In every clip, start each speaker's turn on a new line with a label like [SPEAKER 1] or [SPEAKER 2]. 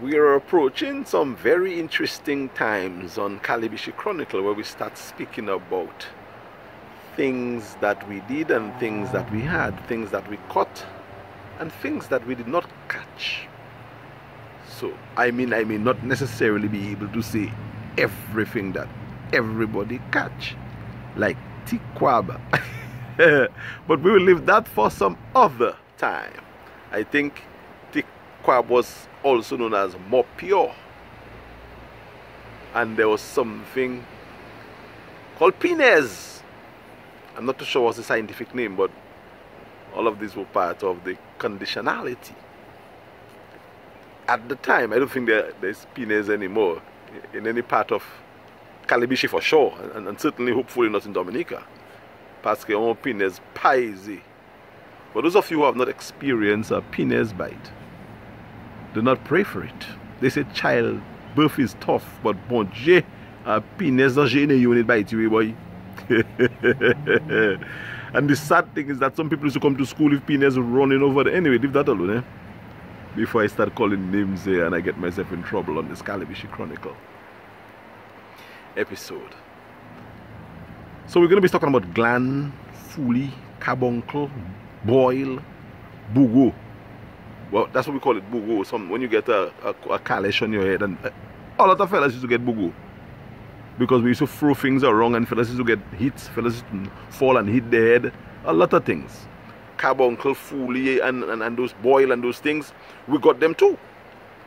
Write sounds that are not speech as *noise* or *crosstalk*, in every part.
[SPEAKER 1] we are approaching some very interesting times on Calibishie Chronicle where we start speaking about things that we did and things that we had, things that we caught and things that we did not catch. So, I mean, I may not necessarily be able to say everything that everybody catch, like Tikwaba. *laughs* but we will leave that for some other time. I think Tikwab was also known as Mopio. And there was something called Pinez. I'm not too sure what's the scientific name, but all of these were part of the conditionality. At the time, I don't think there, there's Pinez anymore in any part of Calibishie for sure, and, and certainly hopefully not in Dominica. Parce on Pinez paisé. For those of you who have not experienced a Pinez bite, do not pray for it. They say child birth is tough, but bon Dieu, a Pinez not gêné you when it bite you, boy. *laughs* and the sad thing is that some people used to come to school with Pinez running over. Anyway, leave that alone, eh? Before I start calling names here and I get myself in trouble on this Calibishie Chronicle episode. So we're going to be talking about gland, fully, carbuncle, boil, bugo. Well, that's what we call it, bugo. Some when you get a, a, a calish on your head, and uh, a lot of fellas used to get bugo because we used to throw things around, and fellas used to get hits, fellas used to fall and hit the head. A lot of things. Carbuncle, fully, and, and, and those boil and those things, we got them too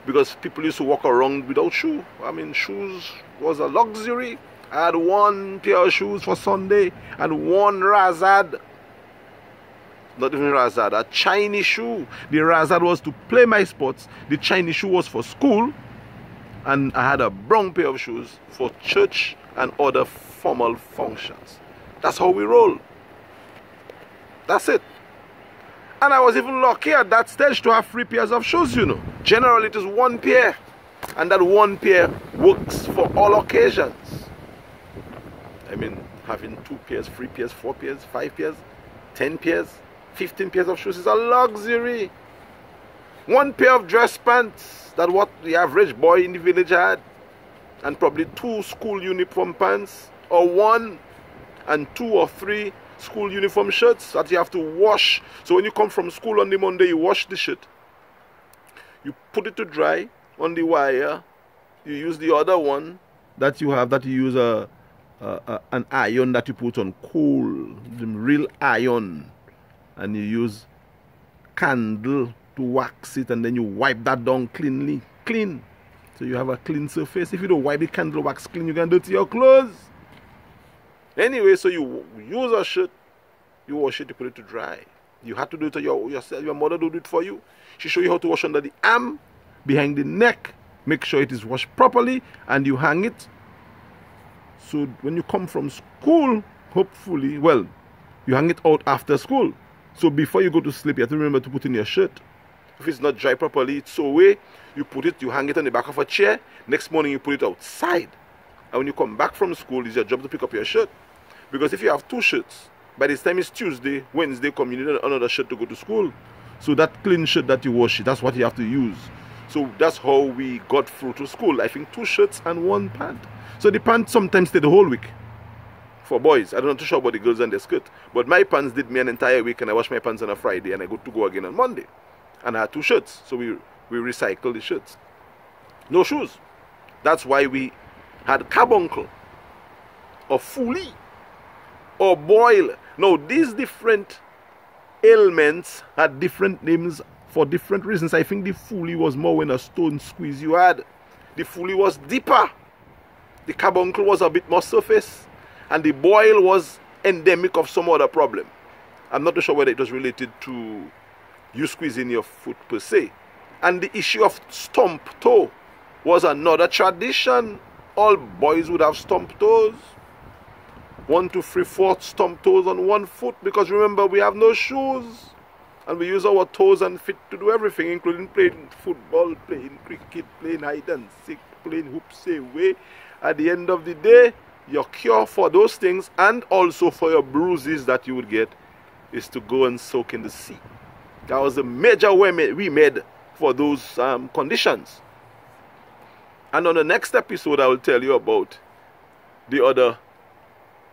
[SPEAKER 1] because people used to walk around without shoe. I mean, shoes was a luxury. I had one pair of shoes for Sunday and one Razad. Not even Razad, a Chinese shoe. The Razad was to play my sports. The Chinese shoe was for school. And I had a brown pair of shoes for church and other formal functions. That's how we roll. That's it. And I was even lucky at that stage to have three pairs of shoes, you know. Generally, it is one pair. And that one pair works for all occasions. I mean, having two pairs, three pairs, four pairs, five pairs, ten pairs, fifteen pairs of shoes is a luxury. One pair of dress pants, that what the average boy in the village had. And probably two school uniform pants, or one and two or three school uniform shirts that you have to wash. So when you come from school on the Monday, you wash the shirt. You put it to dry on the wire. You use the other one that you have that you use a, a, a an iron that you put on coal, the real iron, and you use candle to wax it, and then you wipe that down cleanly, clean. So you have a clean surface. If you don't wipe the candle wax clean, you can do to your clothes. Anyway, so you use a shirt, you wash it, you put it to dry. You had to do it to your, yourself. Your mother did it for you. She show you how to wash under the arm, behind the neck. Make sure it is washed properly, and you hang it. So when you come from school, hopefully, well, you hang it out after school. So before you go to sleep, you have to remember to put in your shirt. If it's not dry properly, it's so away. You put it, you hang it on the back of a chair. Next morning, you put it outside. And when you come back from school, it's your job to pick up your shirt. Because if you have two shirts, by this time it's Tuesday, Wednesday, come, you need another shirt to go to school. So that clean shirt that you wash, that's what you have to use. So that's how we got through to school. I think two shirts and one pant. So the pants sometimes stay the whole week. For boys, I don't know too sure about the girls and their skirt, but my pants did me an entire week, and I washed my pants on a Friday, and I go to go again on Monday, and I had two shirts, so we we recycle the shirts. No shoes. That's why we had carbuncle or fully or boil. Now, these different ailments had different names for different reasons. I think the fully was more when a stone squeeze you had. The fully was deeper. The carbuncle was a bit more surface. And the boil was endemic of some other problem. I'm not sure whether it was related to you squeezing your foot per se. And the issue of stump toe was another tradition all boys would have stump toes. One, two, three, four stump toes on one foot because remember we have no shoes. And we use our toes and feet to do everything, including playing football, playing cricket, playing hide and seek, playing hoops away. At the end of the day, your cure for those things and also for your bruises that you would get is to go and soak in the sea. That was a major made for those um, conditions. And on the next episode, I will tell you about the other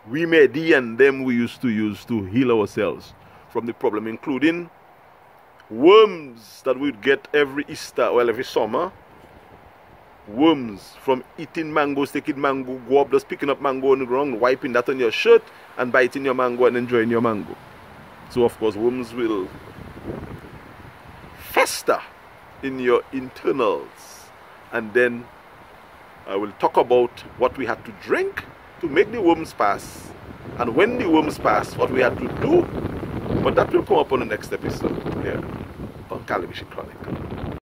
[SPEAKER 1] remedy and them we used to use to heal ourselves from the problem, including worms that we'd get every Easter, well, every summer. Worms from eating mangoes, taking mango, go up, just picking up mango on the ground, wiping that on your shirt, and biting your mango and enjoying your mango. So, of course, worms will fester in your internals. And then I will talk about what we had to drink to make the worms pass. And when the worms pass, what we had to do. But that will come up on the next episode here on Calibishie Chronicle.